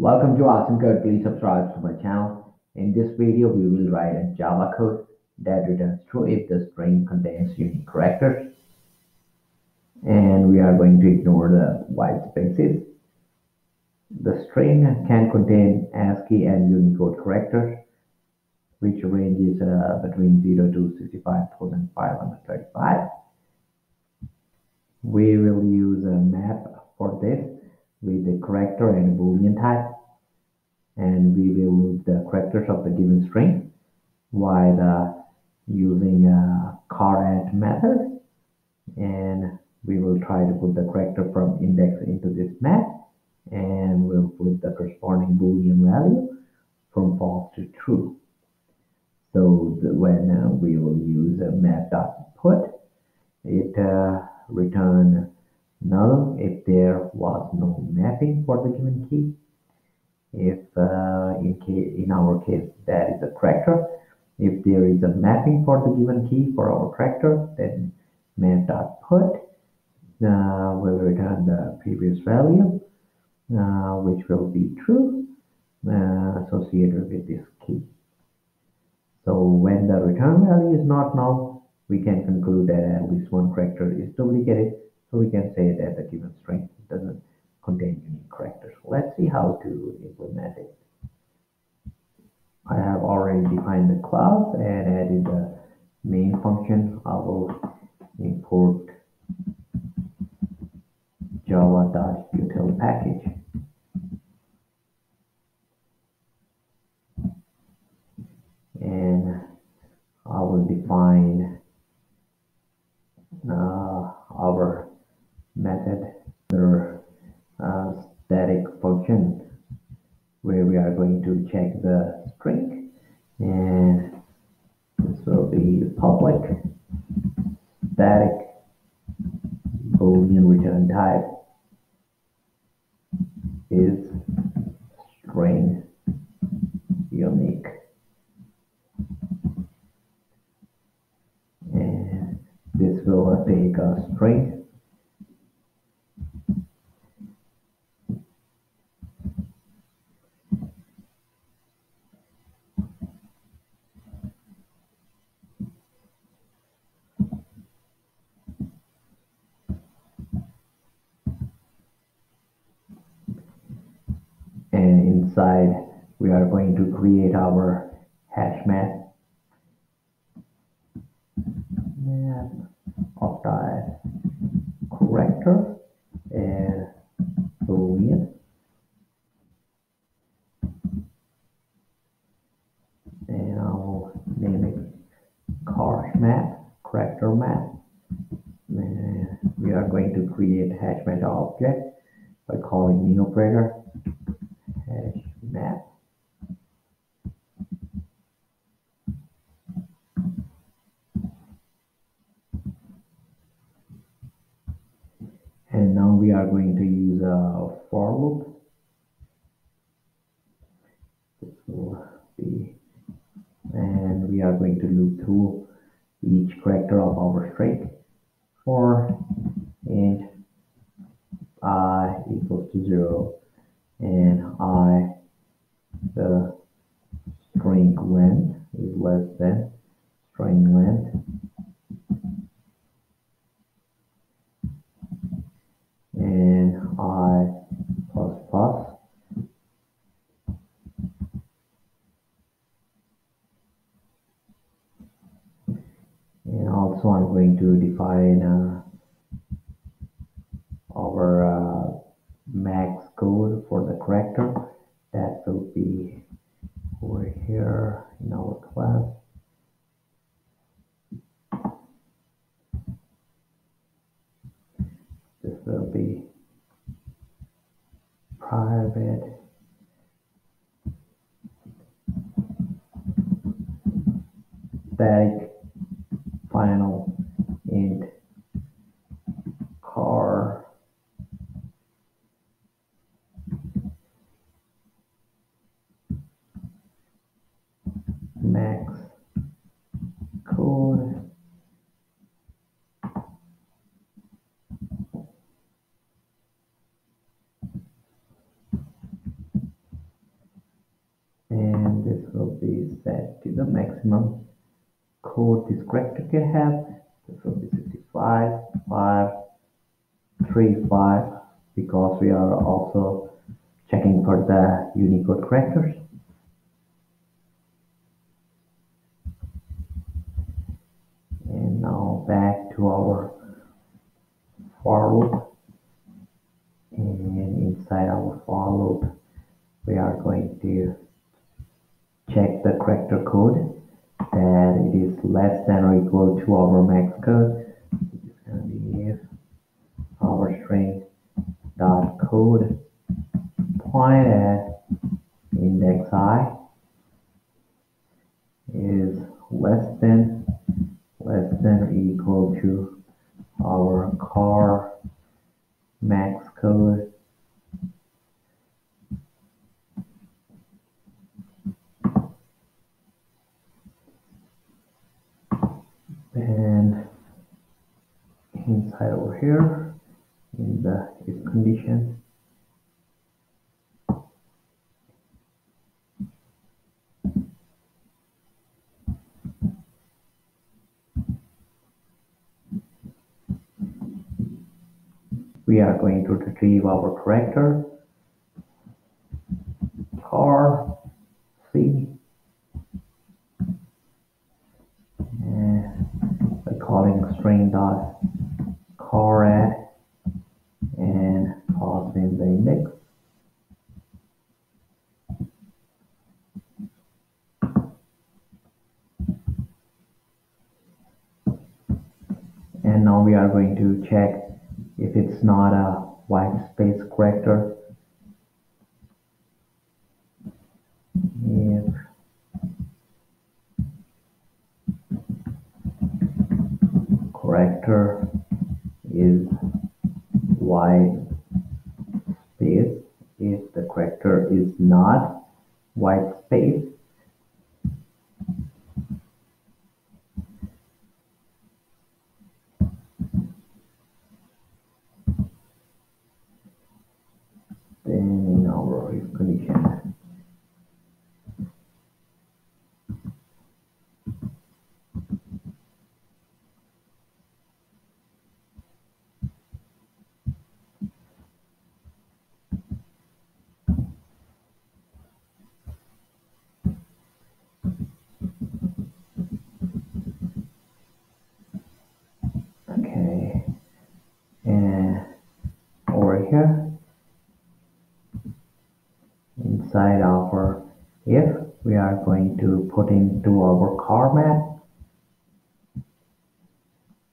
Welcome to Asim Code. Please subscribe to my channel. In this video, we will write a Java code that returns true if the string contains unique characters. And we are going to ignore the white spaces. The string can contain ASCII and Unicode characters, which ranges uh, between 0 to 65,535. We will use a map for this with the character and boolean type. And we will move the characters of the given string while uh, using a charAt method. And we will try to put the character from index into this map. And we'll put the corresponding boolean value from false to true. So the, when uh, we will use a map.put it uh, return null if there was no mapping for the given key. If uh, in, in our case that is a character, if there is a mapping for the given key for our character, then map.put uh, will return the previous value, uh, which will be true uh, associated with this key. So when the return value is not null, we can conclude that at least one character is duplicated so we can say that the given string doesn't contain unique characters. Let's see how to implement it. I have already defined the class and added the main function. I will import java.util package. And I will define uh, our method or uh, static function where we are going to check the string and this will be public static boolean return type is string unique and this will take a string and inside we are going to create our hash map. Map of the character and boolean and I'll name it car map character map. And we are going to create hash map object by calling new operator hash map. And now we are going to use a for loop. This will be, and we are going to loop through each character of our string for int i equals to zero and i the string length is less than string length and i plus plus. And also I'm going to define uh, static final int car. Max code. And this will be set to the maximum. Code this will be 65, 5, 3, 5, because we are also checking for the Unicode characters. And now back to our for loop. To our max code. It's going to be if our string dot code point at index i is less than less than or equal to our car max code and here in the if condition. We are going to retrieve our character car c. And calling string dot car and the index and now we are going to check if it's not a white space character if character is white space if the character is not white space then in our if condition okay and over here inside our if we are put into our car map.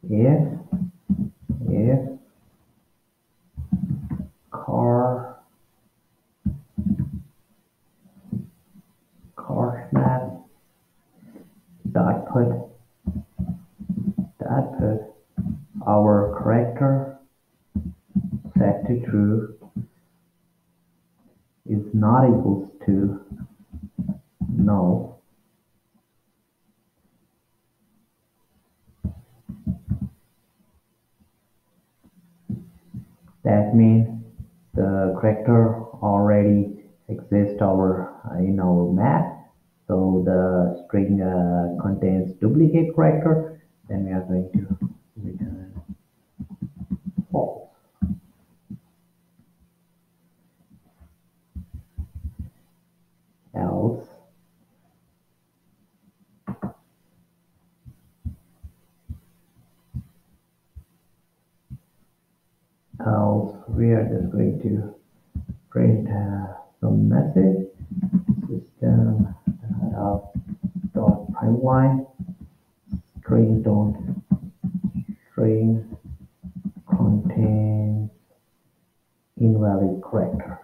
If if car. Car map. Dot put dot put our character set to true is not equals to null that means the character already exists our in our map. So the string uh, contains duplicate character. Then we are going to return false else we are just going to print uh, some message system dot dot println string dot string contains invalid character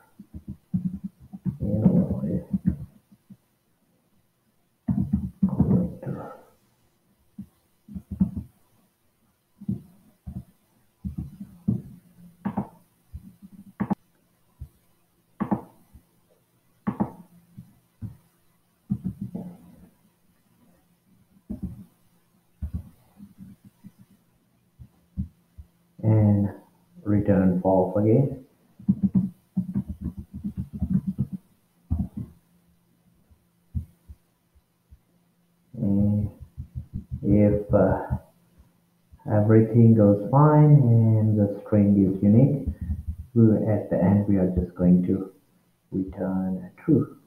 return false again. And eh, if uh, everything goes fine and the string is unique, we at the end we are just going to return true.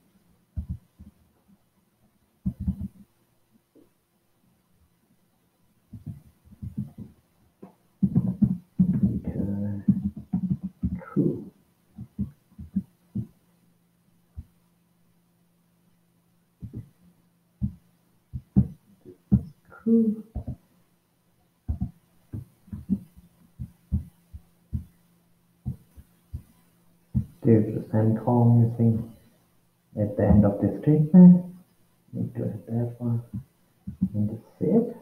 True. There's a semicolon missing at the end of the statement. Need to add that one the save.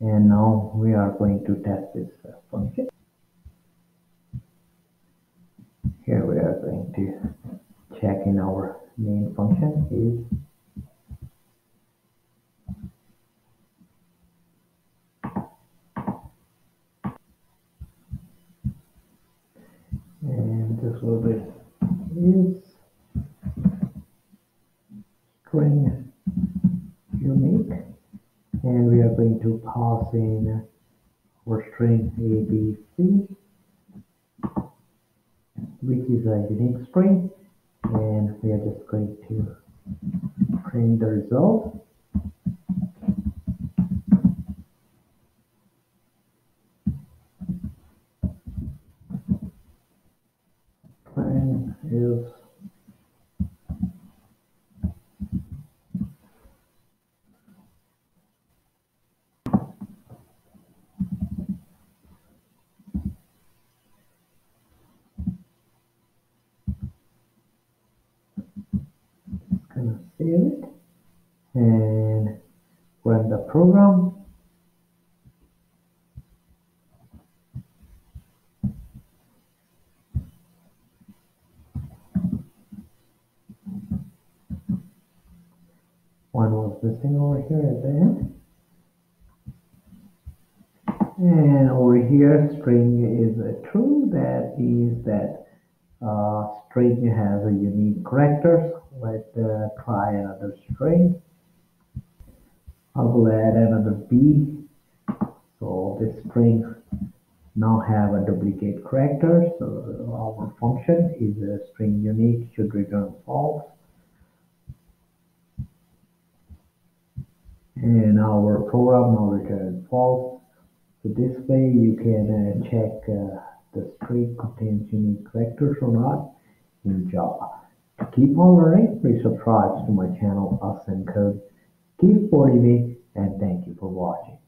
And now we are going to test this function. Here we are going to check in our main function is this will be is string unique. And we are going to pass in our string abc which is a unique string. And we are just going to print the result and is gonna save it and run the program. One was this missing over here at the end. And over here string is a true. That is that uh, string has a unique characters let's uh, try another string I will add another B so this string now have a duplicate character so our function is a string unique should return false and our program now returns false. So this way you can uh, check uh, the string contains unique characters or not in Java. Keep on learning, please subscribe to my channel Asim Code. Keep supporting me and thank you for watching.